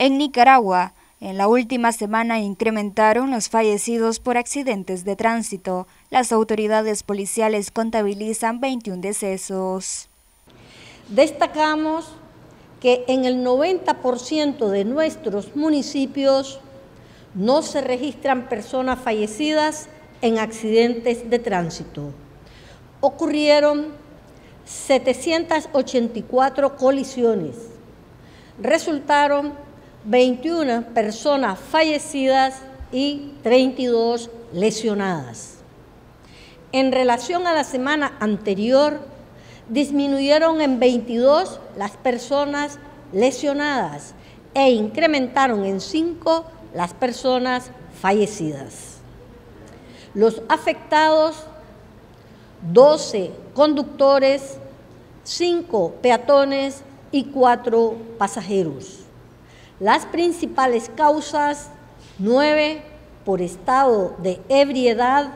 En Nicaragua, en la última semana incrementaron los fallecidos por accidentes de tránsito. Las autoridades policiales contabilizan 21 decesos. Destacamos que en el 90% de nuestros municipios no se registran personas fallecidas en accidentes de tránsito. Ocurrieron 784 colisiones. Resultaron 21 personas fallecidas y 32 lesionadas. En relación a la semana anterior, disminuyeron en 22 las personas lesionadas e incrementaron en 5 las personas fallecidas. Los afectados, 12 conductores, 5 peatones y 4 pasajeros. Las principales causas, 9 por estado de ebriedad,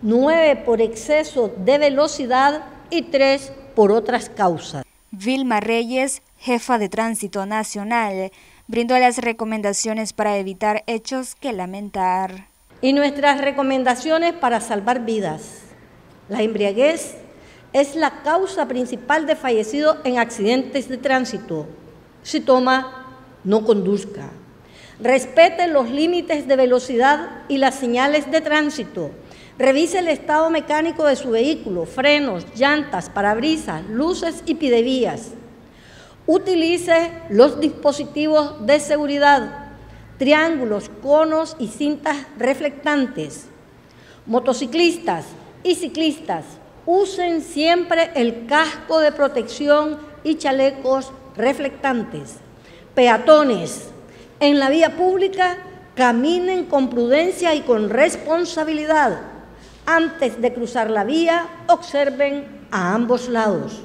9 por exceso de velocidad y 3 por otras causas. Vilma Reyes, jefa de Tránsito Nacional, brindó las recomendaciones para evitar hechos que lamentar. Y nuestras recomendaciones para salvar vidas. La embriaguez es la causa principal de fallecido en accidentes de tránsito. Si toma, no conduzca. Respete los límites de velocidad y las señales de tránsito. Revise el estado mecánico de su vehículo, frenos, llantas, parabrisas, luces y pidevías. Utilice los dispositivos de seguridad, triángulos, conos y cintas reflectantes. Motociclistas y ciclistas, usen siempre el casco de protección y chalecos reflectantes. Peatones, en la vía pública caminen con prudencia y con responsabilidad. Antes de cruzar la vía, observen a ambos lados.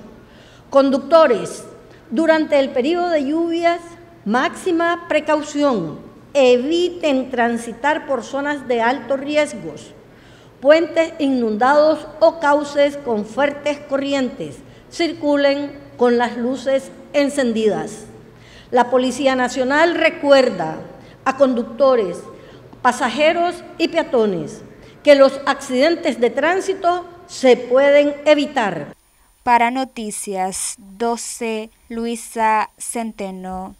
Conductores, durante el periodo de lluvias, máxima precaución. Eviten transitar por zonas de altos riesgos, puentes inundados o cauces con fuertes corrientes. Circulen con las luces encendidas. La Policía Nacional recuerda a conductores, pasajeros y peatones que los accidentes de tránsito se pueden evitar. Para Noticias 12, Luisa Centeno.